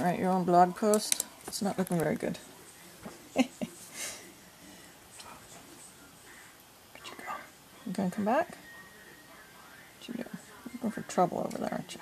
Write your own blog post. It's not looking very good. You gonna come back? What you doing? Looking for trouble over there, aren't you?